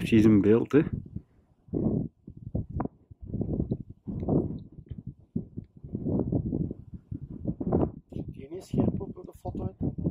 precies een beeld. Hè. Die is scherp op de foto uit.